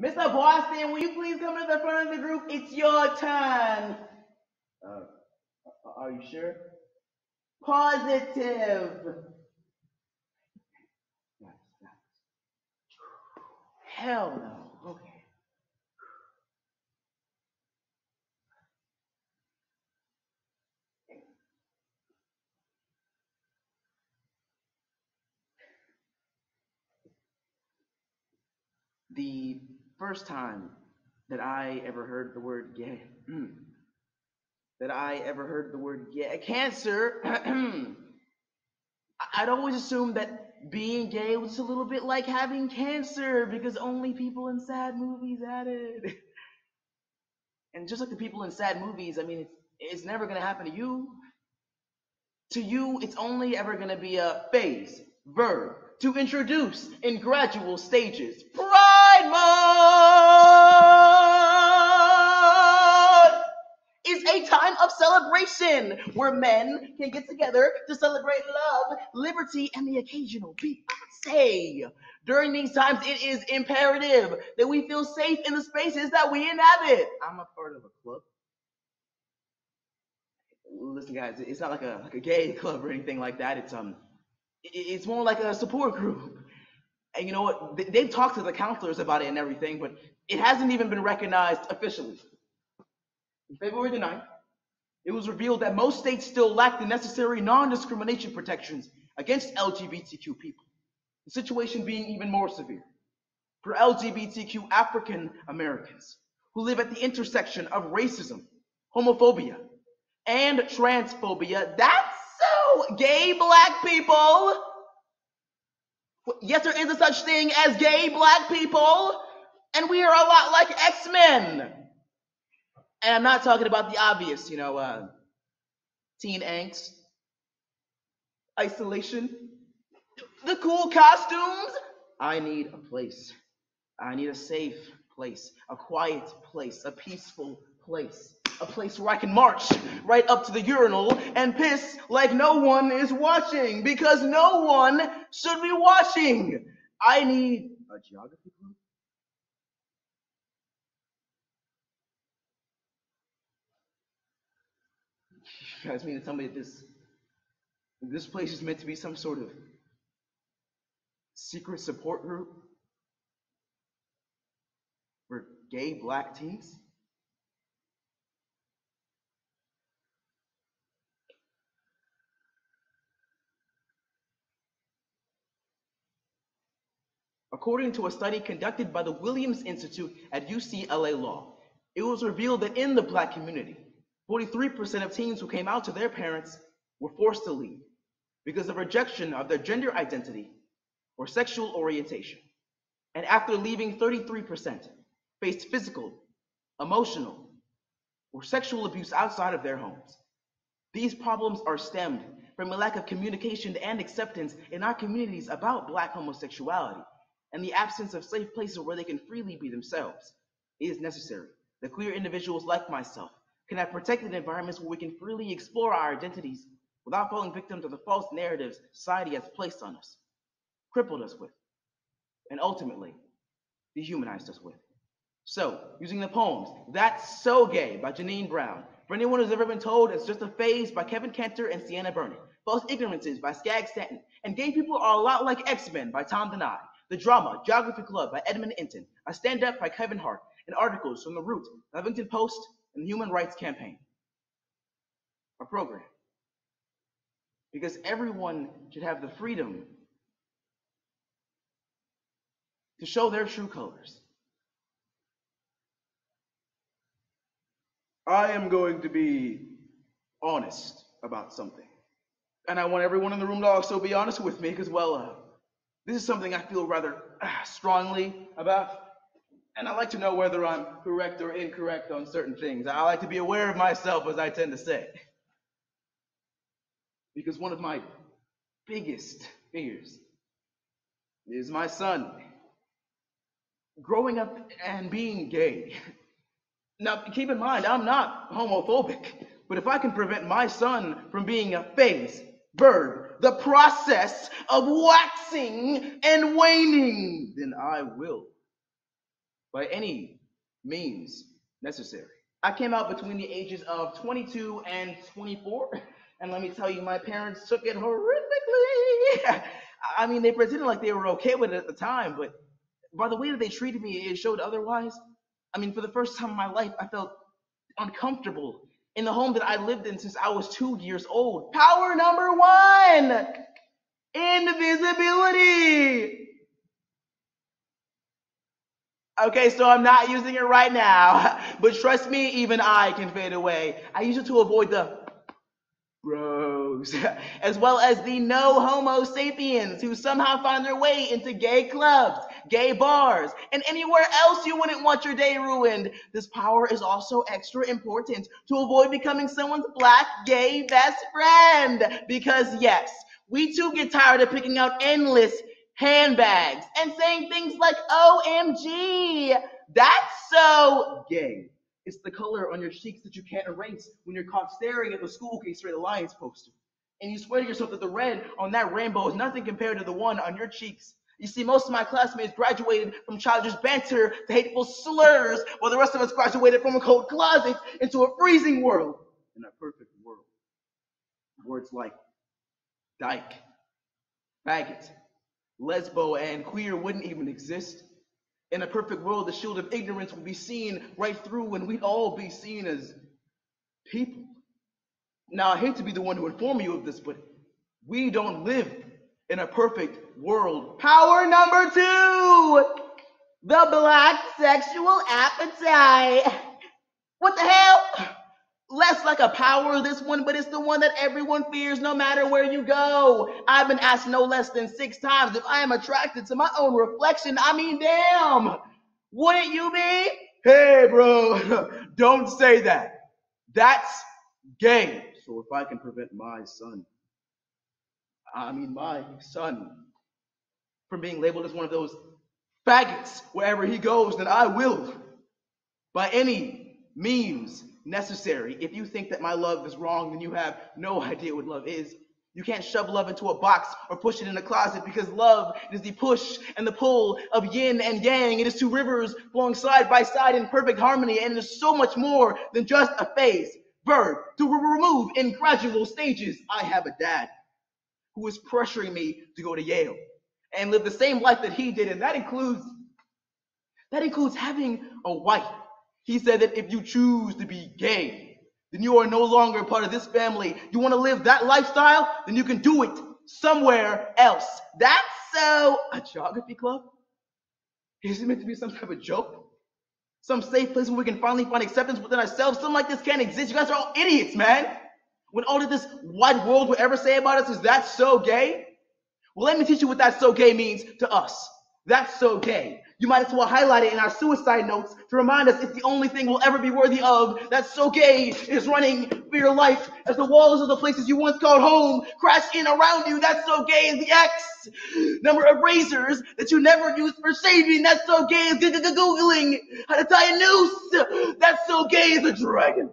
Mr. Boston, will you please come to the front of the group? It's your turn. Uh, are you sure? Positive. Hell no. Okay. The first time that I ever heard the word gay, mm, that I ever heard the word gay, cancer, I'd always assumed that being gay was a little bit like having cancer because only people in sad movies had it. And just like the people in sad movies, I mean, it's, it's never going to happen to you. To you, it's only ever going to be a phase, verb, to introduce in gradual stages. Pride Month is a time of celebration where men can get together to celebrate love, liberty, and the occasional Beyonce. During these times, it is imperative that we feel safe in the spaces that we inhabit. I'm a part of a club. Listen, guys, it's not like a like a gay club or anything like that. It's um it's more like a support group. And you know what? They've talked to the counselors about it and everything, but it hasn't even been recognized officially. February the 9th, it was revealed that most states still lack the necessary non-discrimination protections against LGBTQ people. The situation being even more severe for LGBTQ African Americans who live at the intersection of racism, homophobia, and transphobia. That's so gay black people. Yes, there is a such thing as gay black people, and we are a lot like X-Men. And I'm not talking about the obvious, you know, uh, teen angst, isolation, the cool costumes. I need a place. I need a safe place, a quiet place, a peaceful place a place where I can march right up to the urinal and piss like no one is watching because no one should be watching. I need a geography club. You guys mean to tell me that this this place is meant to be some sort of secret support group for gay black teens? According to a study conducted by the Williams Institute at UCLA Law, it was revealed that in the black community, 43% of teens who came out to their parents were forced to leave because of rejection of their gender identity or sexual orientation. And after leaving, 33% faced physical, emotional, or sexual abuse outside of their homes. These problems are stemmed from a lack of communication and acceptance in our communities about black homosexuality and the absence of safe places where they can freely be themselves. Is necessary that queer individuals like myself can have protected environments where we can freely explore our identities without falling victim to the false narratives society has placed on us, crippled us with, and ultimately dehumanized us with. So, using the poems That's So Gay by Janine Brown, for anyone who's ever been told it's just a phase by Kevin Kantor and Sienna Burnett, False Ignorances by Skaggs Stanton, and Gay People Are a Lot Like X-Men by Tom Denai, the Drama, Geography Club by Edmund Entin, A Stand Up by Kevin Hart, and articles from The Root, the Huffington Post, and the Human Rights Campaign. Our program. Because everyone should have the freedom to show their true colors. I am going to be honest about something. And I want everyone in the room to also be honest with me because, well, uh, this is something I feel rather uh, strongly about. And I like to know whether I'm correct or incorrect on certain things. I like to be aware of myself, as I tend to say. Because one of my biggest fears is my son growing up and being gay. Now, keep in mind, I'm not homophobic, but if I can prevent my son from being a phase, verb, the process of waxing and waning, then I will. by any means necessary. I came out between the ages of 22 and 24, and let me tell you, my parents took it horrifically. I mean, they pretended like they were okay with it at the time, but by the way that they treated me, it showed otherwise. I mean, for the first time in my life, I felt uncomfortable in the home that I lived in since I was two years old. Power number one invisibility. Okay, so I'm not using it right now, but trust me, even I can fade away. I use it to avoid the bros, as well as the no homo sapiens who somehow find their way into gay clubs, gay bars, and anywhere else you wouldn't want your day ruined. This power is also extra important to avoid becoming someone's black gay best friend. Because yes, we too get tired of picking out endless handbags and saying things like OMG. That's so gay. It's the color on your cheeks that you can't erase when you're caught staring at the school case or the poster. And you swear to yourself that the red on that rainbow is nothing compared to the one on your cheeks. You see, most of my classmates graduated from childish banter to hateful slurs, while the rest of us graduated from a cold closet into a freezing world. In a perfect world. Words like dyke, faggot, lesbo, and queer wouldn't even exist. In a perfect world, the shield of ignorance would be seen right through, and we'd all be seen as people. Now, I hate to be the one to inform you of this, but we don't live in a perfect world. Power number two the black sexual appetite. What the hell? less like a power this one, but it's the one that everyone fears no matter where you go. I've been asked no less than six times if I am attracted to my own reflection. I mean, damn, wouldn't you be? Hey, bro, don't say that. That's gay. So if I can prevent my son, I mean, my son, from being labeled as one of those faggots wherever he goes, then I will, by any means necessary. If you think that my love is wrong, then you have no idea what love is. You can't shove love into a box or push it in a closet because love is the push and the pull of yin and yang. It is two rivers flowing side by side in perfect harmony, and it is so much more than just a phase, verb, to remove in gradual stages. I have a dad who is pressuring me to go to Yale and live the same life that he did, and that includes that includes having a wife he said that if you choose to be gay, then you are no longer part of this family. You want to live that lifestyle? Then you can do it somewhere else. That's so a geography club? Is it meant to be some type of joke? Some safe place where we can finally find acceptance within ourselves? Something like this can't exist. You guys are all idiots, man. When all of this wide world will ever say about us is that so gay? Well, let me teach you what that so gay means to us. That's so gay. You might as well highlight it in our suicide notes to remind us it's the only thing we'll ever be worthy of. That's so gay is running for your life as the walls of the places you once called home crash in around you. That's so gay is the X number of razors that you never used for shaving. That's so gay is googling how to tie a noose. That's so gay is a dragon.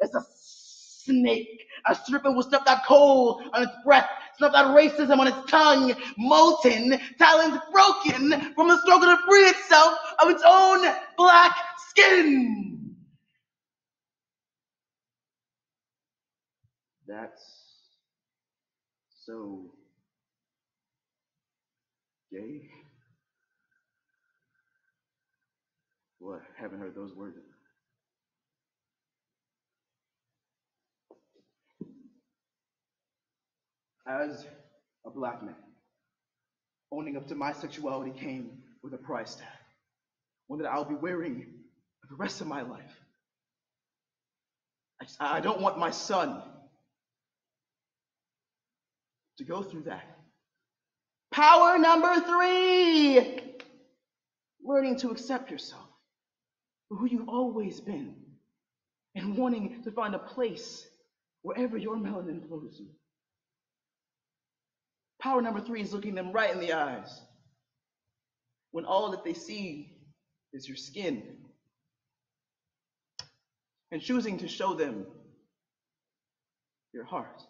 It's a snake. A serpent will stuff that coal on its breath Snuff that racism on its tongue, molten, talons broken from the struggle to free itself of its own black skin. That's so gay. Well, I haven't heard those words as a black man, owning up to my sexuality came with a price tag, one that I'll be wearing for the rest of my life. I, just, I don't want my son to go through that. Power number three learning to accept yourself for who you've always been and wanting to find a place wherever your melanin flows you. Power number three is looking them right in the eyes when all that they see is your skin and choosing to show them your heart.